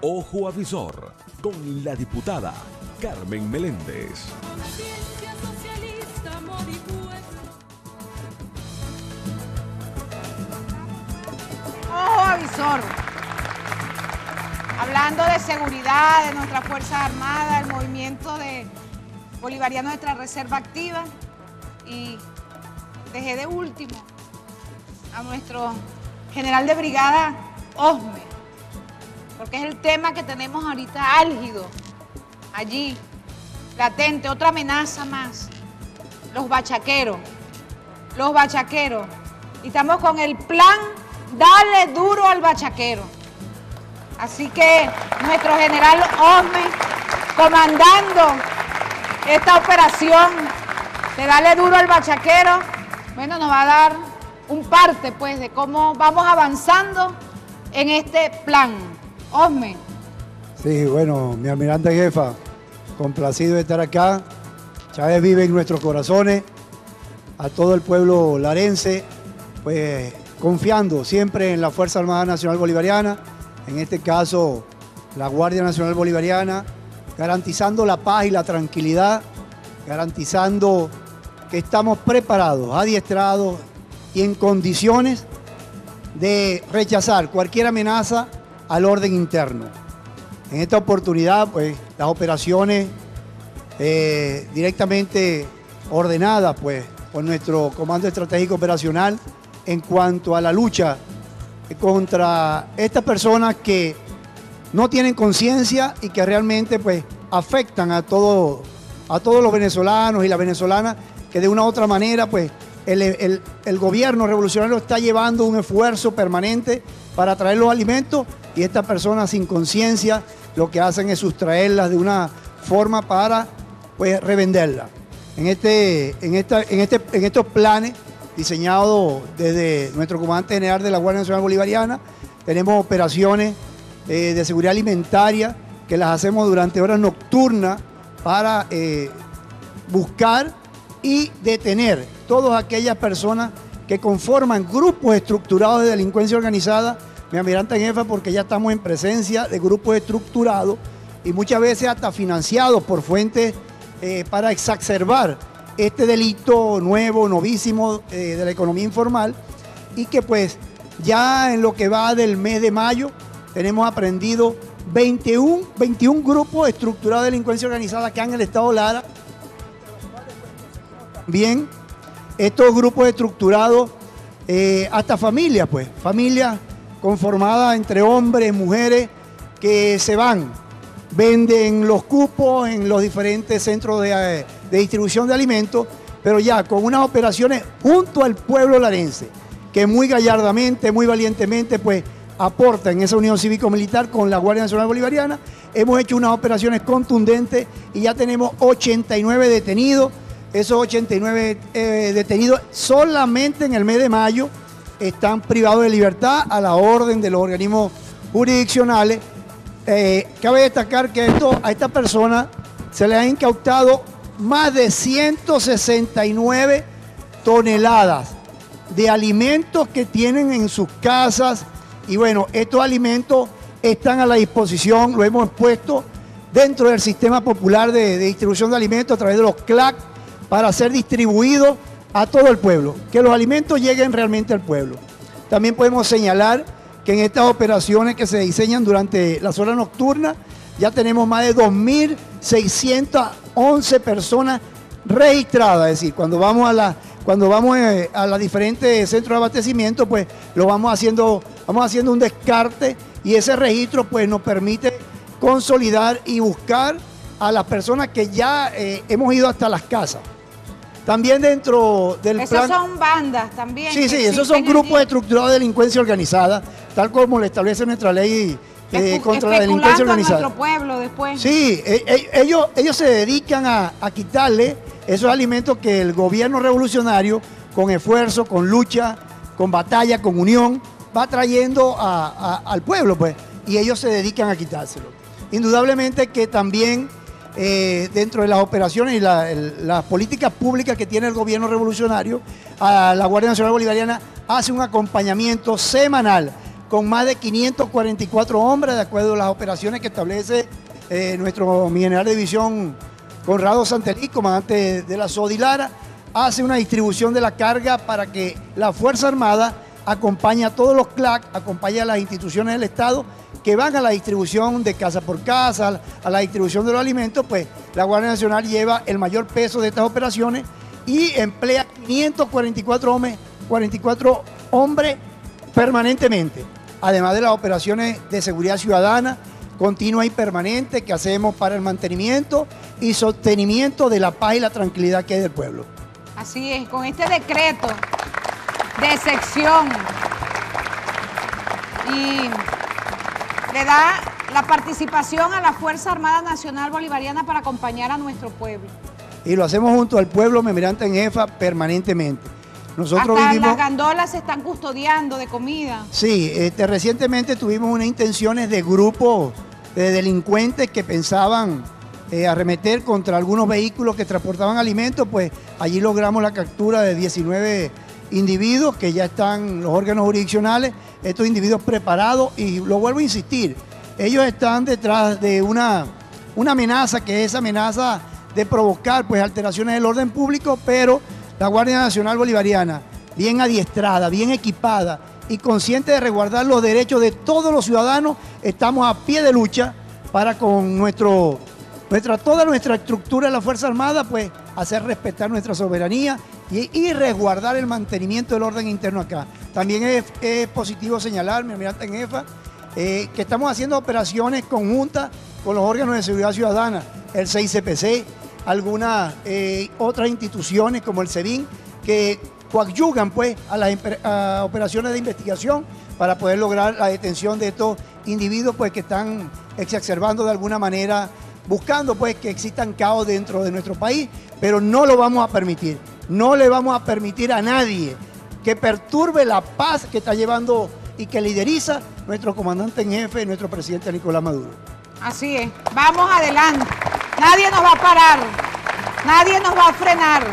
Ojo Avisor con la diputada Carmen Meléndez. Ojo Avisor. Hablando de seguridad de nuestras Fuerzas Armadas, el movimiento de bolivariano de Reserva Activa y dejé de último a nuestro general de brigada Osme, porque es el tema que tenemos ahorita álgido allí, latente, otra amenaza más, los bachaqueros, los bachaqueros. Y estamos con el plan Dale duro al bachaquero. Así que nuestro general Osme, comandando esta operación de Dale duro al bachaquero, bueno, nos va a dar un parte pues de cómo vamos avanzando en este plan. Osme. Sí, bueno, mi almirante jefa, complacido de estar acá. Chávez vive en nuestros corazones. A todo el pueblo larense, pues confiando siempre en la Fuerza Armada Nacional Bolivariana, en este caso la Guardia Nacional Bolivariana, garantizando la paz y la tranquilidad, garantizando que estamos preparados, adiestrados y en condiciones de rechazar cualquier amenaza al orden interno. En esta oportunidad, pues, las operaciones eh, directamente ordenadas, pues, por nuestro Comando Estratégico Operacional en cuanto a la lucha contra estas personas que no tienen conciencia y que realmente, pues, afectan a, todo, a todos los venezolanos y las venezolanas que de una u otra manera, pues, el, gobierno revolucionario está llevando un esfuerzo permanente para traer los alimentos y estas personas sin conciencia lo que hacen es sustraerlas de una forma para pues, revenderlas. En, este, en, en, este, en estos planes diseñados desde nuestro comandante general de la Guardia Nacional Bolivariana, tenemos operaciones eh, de seguridad alimentaria que las hacemos durante horas nocturnas para eh, buscar y detener todas aquellas personas que conforman grupos estructurados de delincuencia organizada mi almirante en jefe, porque ya estamos en presencia de grupos estructurados y muchas veces hasta financiados por fuentes eh, para exacerbar este delito nuevo, novísimo eh, de la economía informal y que pues ya en lo que va del mes de mayo tenemos aprendido 21, 21 grupos estructurados de delincuencia organizada que han el estado Lara. Bien, estos grupos estructurados, eh, hasta familias, pues, familias conformada entre hombres, mujeres, que se van, venden los cupos en los diferentes centros de, distribución de alimentos, pero ya con unas operaciones junto al pueblo larense, que muy gallardamente, muy valientemente, pues aporta en esa unión cívico-militar con la Guardia Nacional Bolivariana. Hemos hecho unas operaciones contundentes y ya tenemos 89 detenidos. Esos 89 eh, detenidos solamente en el mes de mayo están privados de libertad a la orden de los organismos jurisdiccionales. Eh, cabe destacar que a esta persona se le han incautado más de 169 toneladas de alimentos que tienen en sus casas. Y bueno, estos alimentos están a la disposición, lo hemos puesto dentro del sistema popular de distribución de alimentos a través de los CLAC para ser distribuidos a todo el pueblo, que los alimentos lleguen realmente al pueblo. También podemos señalar que en estas operaciones que se diseñan durante las horas nocturnas, ya tenemos más de 2.611 personas registradas, es decir, cuando vamos a la cuando vamos eh, a los diferentes centros de abastecimiento, pues lo vamos haciendo, vamos haciendo un descarte y ese registro pues nos permite consolidar y buscar a las personas que ya eh, hemos ido hasta las casas. También dentro del Esos son bandas también. Sí, sí, esos son grupos estructurados de delincuencia organizada, tal como lo establece nuestra ley eh, contra la delincuencia organizada. nuestro pueblo después. Sí, e, e, ellos, ellos se dedican a, quitarle esos alimentos que el gobierno revolucionario, con esfuerzo, con lucha, con batalla, con unión, va trayendo al pueblo, pues, y ellos se dedican a quitárselo. Indudablemente que también eh, dentro de las operaciones y las políticas públicas que tiene el gobierno revolucionario, a la Guardia Nacional Bolivariana hace un acompañamiento semanal con más de 544 hombres, de acuerdo a las operaciones que establece eh, nuestro general de división Conrado Santelí, comandante de la Sodilara, hace una distribución de la carga para que la Fuerza Armada acompañe a todos los CLAC, acompañe a las instituciones del Estado que van a la distribución de casa por casa, a la distribución de los alimentos, pues la Guardia Nacional lleva el mayor peso de estas operaciones y emplea 544 hombres, 44 hombres permanentemente, además de las operaciones de seguridad ciudadana continua y permanente que hacemos para el mantenimiento y sostenimiento de la paz y la tranquilidad que hay del pueblo. Así es, con este decreto de sección y le da la participación a la Fuerza Armada Nacional Bolivariana para acompañar a nuestro pueblo. Y lo hacemos junto al pueblo memirante en jefa permanentemente. Nosotros Hasta las gandolas se están custodiando de comida. Sí, este, recientemente tuvimos unas intenciones de grupos de delincuentes que pensaban eh, arremeter contra algunos vehículos que transportaban alimentos, pues allí logramos la captura de 19 individuos que ya están los órganos jurisdiccionales, estos individuos preparados y lo vuelvo a insistir, ellos están detrás de una, una amenaza que es amenaza de provocar pues alteraciones del orden público, pero la Guardia Nacional Bolivariana, bien adiestrada, bien equipada, y consciente de resguardar los derechos de todos los ciudadanos, estamos a pie de lucha para con nuestro, nuestra, toda nuestra estructura de la Fuerza Armada, pues hacer respetar nuestra soberanía y, resguardar el mantenimiento del orden interno acá. También es, positivo señalar, mi almirante en EFA, eh, que estamos haciendo operaciones conjuntas con los órganos de seguridad ciudadana, el 6CPC, algunas eh, otras instituciones como el SEBIN, que coadyugan pues a las operaciones de investigación para poder lograr la detención de estos individuos pues que están exacerbando de alguna manera, buscando pues que existan caos dentro de nuestro país, pero no lo vamos a permitir. No le vamos a permitir a nadie que perturbe la paz que está llevando y que lideriza nuestro comandante en jefe, nuestro presidente Nicolás Maduro. Así es, vamos adelante. Nadie nos va a parar, nadie nos va a frenar.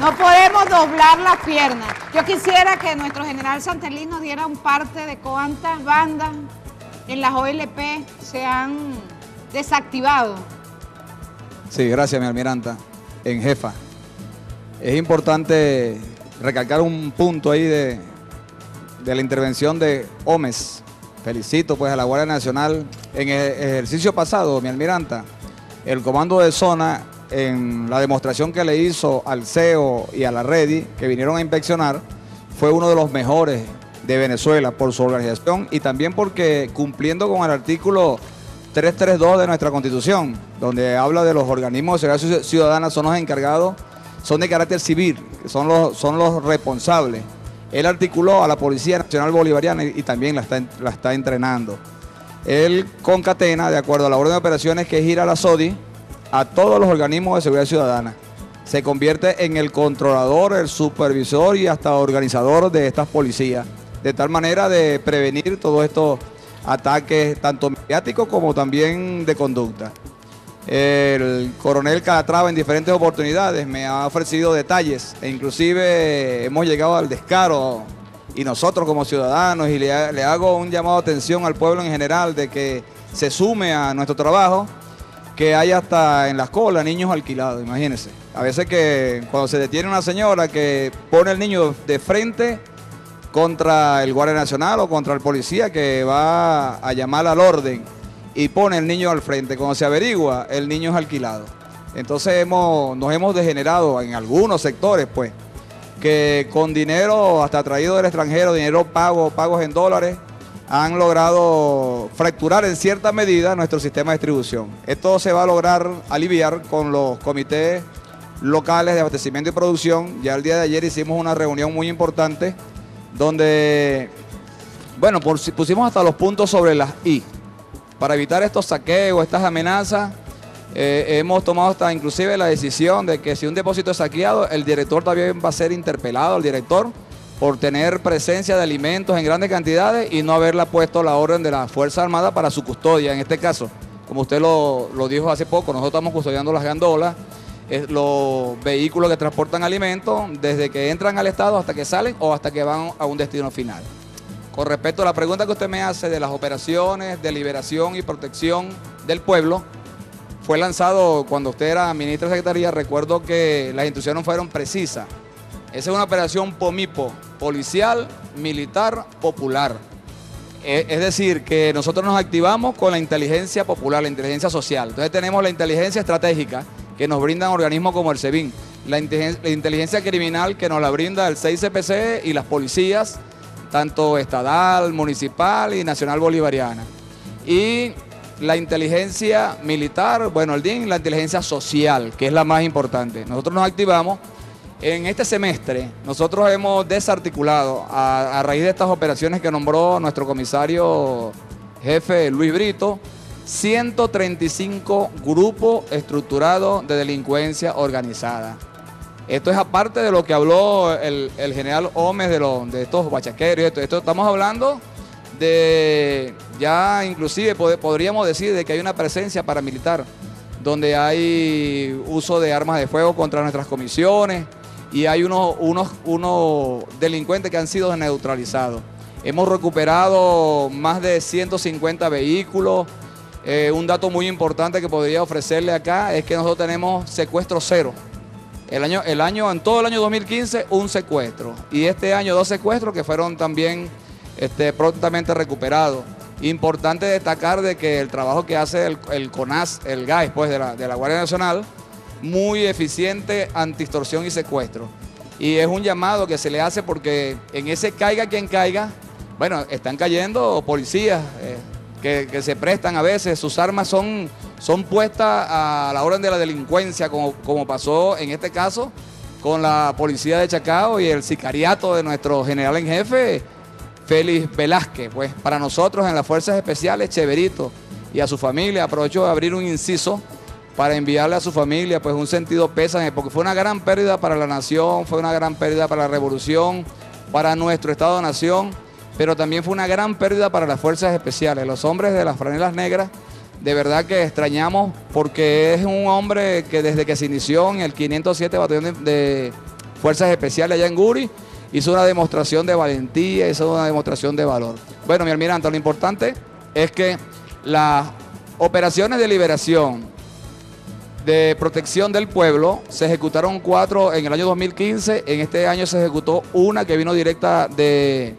No podemos doblar las piernas. Yo quisiera que nuestro general Santelín nos diera un parte de cuántas bandas en las OLP se han desactivado. Sí, gracias, mi almiranta. En jefa. Es importante recalcar un punto ahí de, de la intervención de Gómez. Felicito pues a la Guardia Nacional. En el ejercicio pasado, mi almiranta, el comando de zona en la demostración que le hizo al CEO y a la Redi, que vinieron a inspeccionar, fue uno de los mejores de Venezuela por su organización y también porque cumpliendo con el artículo 332 de nuestra constitución, donde habla de los organismos de seguridad ciudadana son los encargados, son de carácter civil, son los, son los responsables. Él articuló a la Policía Nacional Bolivariana y, también la está, la está entrenando. Él concatena, de acuerdo a la orden de operaciones que gira la SODI, a todos los organismos de seguridad ciudadana. Se convierte en el controlador, el supervisor y hasta organizador de estas policías, de tal manera de prevenir todos estos ataques, tanto mediáticos como también de conducta. El coronel Calatrava en diferentes oportunidades me ha ofrecido detalles e inclusive hemos llegado al descaro y nosotros como ciudadanos y le, hago un llamado de atención al pueblo en general de que se sume a nuestro trabajo que hay hasta en las colas niños alquilados, imagínense. A veces que cuando se detiene una señora que pone el niño de frente contra el Guardia Nacional o contra el policía que va a llamar al orden y pone el niño al frente, cuando se averigua, el niño es alquilado. Entonces hemos, nos hemos degenerado en algunos sectores, pues, que con dinero hasta traído del extranjero, dinero pago, pagos en dólares, han logrado fracturar en cierta medida nuestro sistema de distribución. Esto se va a lograr aliviar con los comités locales de abastecimiento y producción. Ya el día de ayer hicimos una reunión muy importante donde, bueno, pusimos hasta los puntos sobre las I. Para evitar estos saqueos, estas amenazas, eh, hemos tomado hasta inclusive la decisión de que si un depósito es saqueado, el director también va a ser interpelado, el director, por tener presencia de alimentos en grandes cantidades y no haberla puesto la orden de la Fuerza Armada para su custodia. En este caso, como usted lo, dijo hace poco, nosotros estamos custodiando las gandolas, los vehículos que transportan alimentos desde que entran al Estado hasta que salen o hasta que van a un destino final. Con respecto a la pregunta que usted me hace de las operaciones de liberación y protección del pueblo, fue lanzado cuando usted era ministro de Secretaría, recuerdo que las instrucciones fueron precisas. Esa es una operación POMIPO, policial, militar, popular. E, es decir, que nosotros nos activamos con la inteligencia popular, la inteligencia social. Entonces tenemos la inteligencia estratégica que nos brindan organismos como el SEBIN, la inteligencia criminal que nos la brinda el 6CPC y las policías, tanto estatal, municipal y nacional bolivariana. Y la inteligencia militar, bueno, el DIN, la inteligencia social, que es la más importante. Nosotros nos activamos en este semestre nosotros hemos desarticulado a, raíz de estas operaciones que nombró nuestro comisario jefe Luis Brito, 135 grupos estructurados de delincuencia organizada. Esto es aparte de lo que habló el, general Gómez de, de estos bachaqueros. Esto, estamos hablando de ya inclusive podríamos decir de que hay una presencia paramilitar donde hay uso de armas de fuego contra nuestras comisiones, y hay unos delincuentes que han sido neutralizados. Hemos recuperado más de 150 vehículos. Eh, un dato muy importante que podría ofrecerle acá es que nosotros tenemos secuestro cero. El año, el año, en todo el año 2015, un secuestro. Y este año dos secuestros que fueron también este, prontamente recuperados. Importante destacar de que el trabajo que hace el, CONAS, el GAES, pues, de la, Guardia Nacional, muy eficiente anti-extorsión y secuestro. Y es un llamado que se le hace porque en ese caiga quien caiga, bueno, están cayendo policías eh, que, se prestan a veces, sus armas son, son puestas a la orden de la delincuencia, como, como pasó en este caso con la policía de Chacao y el sicariato de nuestro general en jefe, Félix Velázquez. Pues para nosotros en las Fuerzas Especiales, Cheverito y a su familia, aprovecho de abrir un inciso para enviarle a su familia pues un sentido pésame, porque fue una gran pérdida para la nación, fue una gran pérdida para la revolución, para nuestro Estado-nación, pero también fue una gran pérdida para las fuerzas especiales, los hombres de las franelas negras. De verdad que extrañamos porque es un hombre que desde que se inició en el 507 Batallón de, Fuerzas Especiales allá en Guri, hizo una demostración de valentía, hizo una demostración de valor. Bueno, mi almirante, lo importante es que las operaciones de liberación de protección del pueblo. Se ejecutaron cuatro en el año 2015. En este año se ejecutó una que vino directa de,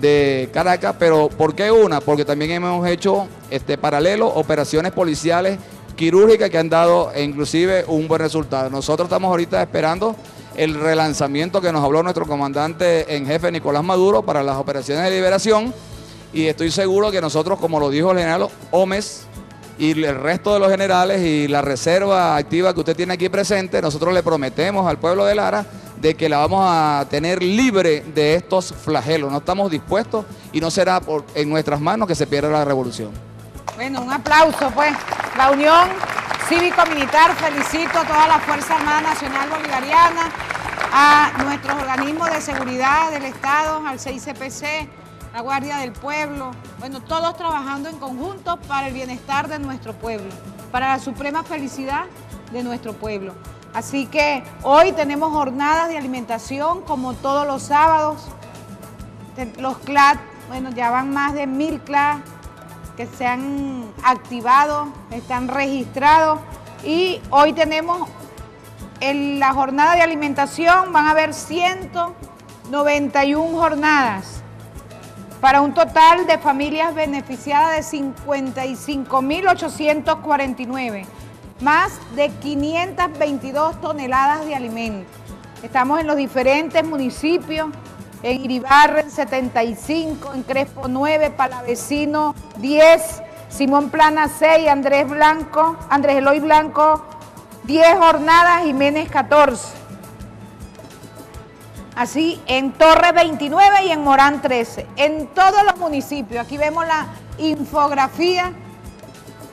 de Caracas. Pero ¿por qué una? Porque también hemos hecho este paralelo operaciones policiales quirúrgicas que han dado inclusive un buen resultado. Nosotros estamos ahorita esperando el relanzamiento que nos habló nuestro comandante en jefe Nicolás Maduro para las operaciones de liberación. Y estoy seguro que nosotros, como lo dijo el general Gómez, y el resto de los generales y la reserva activa que usted tiene aquí presente, nosotros le prometemos al pueblo de Lara de que la vamos a tener libre de estos flagelos. No estamos dispuestos y no será por, en nuestras manos que se pierda la revolución. Bueno, un aplauso pues. La Unión Cívico-Militar, felicito a toda la Fuerza Armada Nacional Bolivariana, a nuestros organismos de seguridad del Estado, al 6CPC, la Guardia del Pueblo, bueno, todos trabajando en conjunto para el bienestar de nuestro pueblo, para la suprema felicidad de nuestro pueblo. Así que hoy tenemos jornadas de alimentación como todos los sábados. Los CLAT, bueno, ya van más de mil CLAT que se han activado, están registrados y hoy tenemos en la jornada de alimentación, van a haber 191 jornadas para un total de familias beneficiadas de 55.849, más de 522 toneladas de alimentos. Estamos en los diferentes municipios, en Iribarren 75, en Crespo 9, Palavecino 10, Simón Plana 6, Andrés Blanco, Andrés Eloy Blanco 10 jornadas, Jiménez 14. Así, en Torre 29 y en Morán 13. En todos los municipios. Aquí vemos la infografía.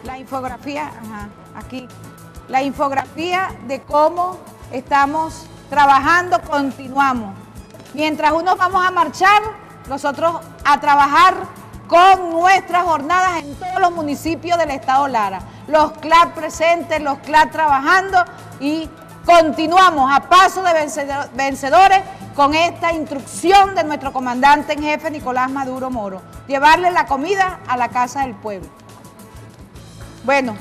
La infografía, ajá, aquí. La infografía de cómo estamos trabajando, continuamos. Mientras unos vamos a marchar, nosotros a trabajar con nuestras jornadas en todos los municipios del Estado Lara. Los CLAP presentes, los CLAP trabajando y continuamos a paso de vencedores con esta instrucción de nuestro comandante en jefe Nicolás Maduro Moro, llevarle la comida a la casa del pueblo. Bueno,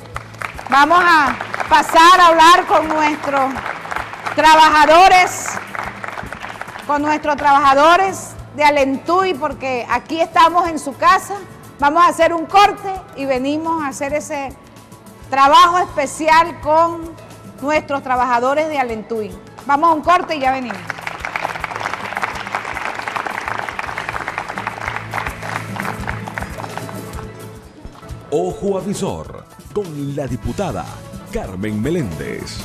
vamos a pasar a hablar con nuestros trabajadores, con nuestros trabajadores de Alentuy, porque aquí estamos en su casa. Vamos a hacer un corte y venimos a hacer ese trabajo especial con nuestros trabajadores de Alentuy. Vamos a un corte y ya venimos. Ojo Avisor con la diputada Carmen Meléndez.